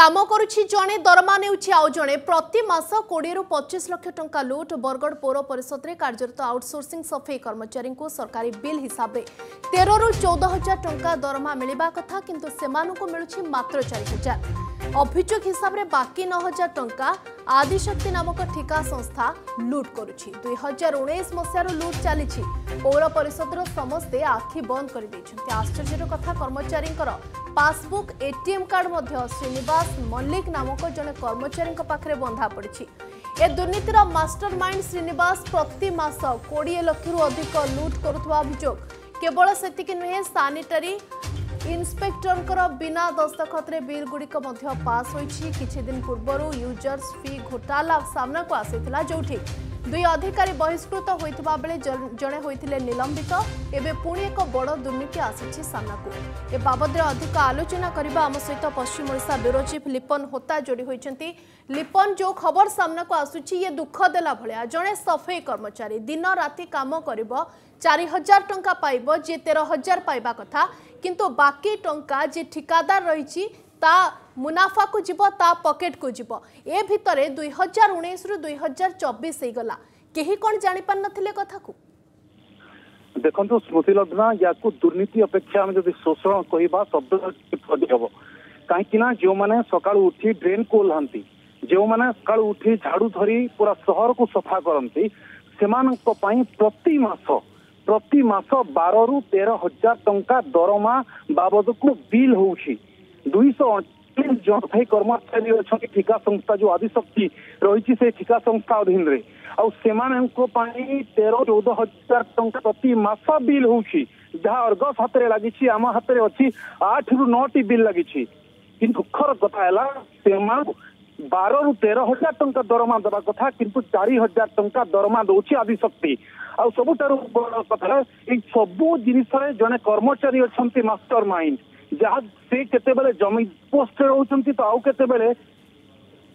কাম করুছি জনে দরমা নেউছি আউ জনে প্রতি মাস রু পঁচিশ লক্ষ টাকা লুট বরগড় পৌর পরিষদে কার্যরত আউটসোর্সিং সফেই কর্মচারী সরকারি বিল হিসাবে তেরু চৌদ হাজার টাকা দরমা মিলবা কথা কিন্তু সেমানকু মিলুছি মাত্র চারি হাজার অভিযোগ হিসাবে বাকি ন হাজার টঙ্কা আদিশক্তি নামক ঠিকা সংস্থা লুট করুছি দুই হাজার উনিশ মশার লুট চালিছি পৌর পরিষদর সমস্ত আখি বন্ধ করে দিয়েছেন আশ্চর্যের কথা কর্মচারীঙ্কর পাসবুক এটিএম কার্ড মধ্যে শ্রীনিবাস মল্লিক নামক জনে কর্মচারী পাখে বন্ধা পড়ছে এ দুর্নীতির মাস্টর মাইন্ড শ্রীনিবাস প্রতি মাস কোড়িয়ে লক্ষর অধিক লুট করুথা অভিযোগ কেবল সেটিকি নুহে সানিটারি ইন্সপেক্টরঙ্কর বিনা দস্তখতরে বিল গুড়িক মধ্য পাস হয়েছে কিছুদিন পূর্বর ইউজর্স ফি ঘোটালা সামনাকু আসিলা যেটি দুই অধিকারী বহিষ্কৃত হয়েছে বেড়ে জনে হয়েছে নিলম্বিত এবে পুঁ এক বড় দুর্নীতি আসিছে সামনাকু এ বাবদে অধিক আলোচনা করা আম সহ পশ্চিম ওড়শা ব্যুরো চিফ লিপন হোতা যোড়ি হয়েছেন লিপন যে খবর সামনাকু আসুচি ইয়ে দুঃখ দেলা ভা জনে সফেই কর্মচারী দিন রাতে কাম করব চারি হাজার টঙ্কা পাইব যে তের হাজার পাইবা কথা কিন্তু বাকি টঙ্কা যে ঠিকাদার রয়েছে ता मुनाफा को जीव ता पॉकेट को जीव ए भितर दुई हजार उन्नीस रु दुई हजार चौबीस कही कौन जापार देखो स्मृति लग्न या दुर्नीति अपेक्षा आम जब शोषण कह शब्द हम कहीं जो मैंने सका उठी ड्रेन को ओह्ला जो मैंने सका उठी झाड़ू धरी पूरा सहर को सफा करती से प्रतिमास प्रतिमास बार रु तेर हजार टा दरमा बाबद को बिल होती ଦୁଇଶହ ଅଣଚାଳିଶ ଜଳପାଇ କର୍ମଚାରୀ ଅଛନ୍ତି ଠିକା ସଂସ୍ଥା ଯୋଉ ଆଦିଶକ୍ତି ରହିଛି ସେ ଠିକା ସଂସ୍ଥା ଅଧୀନରେ ଆଉ ସେମାନଙ୍କ ପାଇଁ ତେର ଚଉଦ ହଜାର ଟଙ୍କା ପ୍ରତି ମାସ ବିଲ୍ ହଉଛି ଯାହା ଅର୍ଗସ ହାତରେ ଲାଗିଛି ଆମ ହାତରେ ଅଛି ଆଠରୁ ନଅଟି ବିଲ୍ ଲାଗିଛି କିନ୍ତୁ ଦୁଃଖର କଥା ହେଲା ସେମାନଙ୍କୁ ବାରରୁ ତେର ହଜାର ଟଙ୍କା ଦରମା ଦେବା କଥା କିନ୍ତୁ ଚାରି ହଜାର ଟଙ୍କା ଦରମା ଦଉଛି ଆଦିଶକ୍ତି ଆଉ ସବୁଠାରୁ ବଡ଼ କଥା ଏଇ ସବୁ ଜିନିଷରେ ଜଣେ କର୍ମଚାରୀ ଅଛନ୍ତି ମାଷ୍ଟର ମାଇଣ୍ଡ ଯାହା ସେ କେତେବେଳେ ଜମି ପୋଷ୍ଟରେ ରହୁଛନ୍ତି ତ ଆଉ କେତେବେଳେ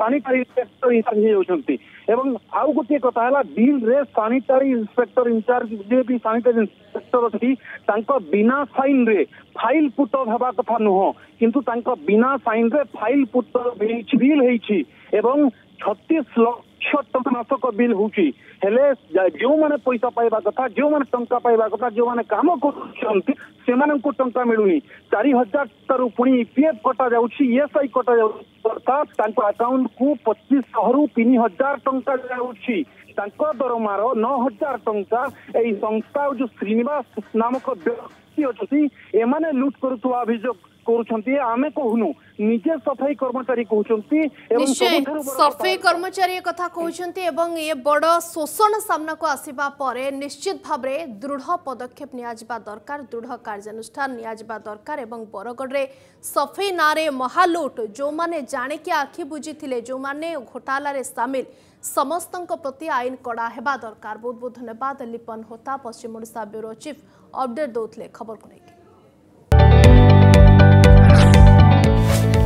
ସାନିଟାରୀ ଇନ୍ସପେକ୍ଟର ଇନଚାର୍ଜ ହେଇଯାଉଛନ୍ତି ଏବଂ ଆଉ ଗୋଟିଏ କଥା ହେଲା ବିଲ୍ରେ ସାନିଟାରୀ ଇନ୍ସପେକ୍ଟର ଇନଚାର୍ଜ ଯିଏ ବି ସାନିଟାରୀ ଇନ୍ସପେକ୍ଟର ଅଛି ତାଙ୍କ ବିନା ସାଇନ୍ରେ ଫାଇଲ୍ ପୁଟ ହେବା କଥା ନୁହଁ କିନ୍ତୁ ତାଙ୍କ ବିନା ସାଇନ୍ରେ ଫାଇଲ୍ ପୁଟ ହେଇଛି ବିଲ୍ ହେଇଛି ଏବଂ ଛତିଶ ଲକ୍ଷ लक्ष टनाशक बिल हूँ हेले जो मैंने पैसा पाइबा कथा जो मैंने टंका पाइबा कथा जो मैंने काम करा मिलूनी चार हजार पुणी ईपीएफ कटा जाएसआई कटा जाता आकाउंट को पचिश रु तीन हजार टंका जाऊँगी दरमार नौ हजार टंका संस्था जो श्रीनिवास नामक व्यक्ति अच्छी लुट कर अभोग बरगढ़ सफे ना महालुट जो मैंने जाने आखि बुझी जो मैंने घोटाला सामिल समस्त प्रति आईन कड़ा दरकार बहुत बहुत धन्यवाद लिपन होता पश्चिम ओडा ब्यूरो चीफ अबडेट दौले खबर को लेकिन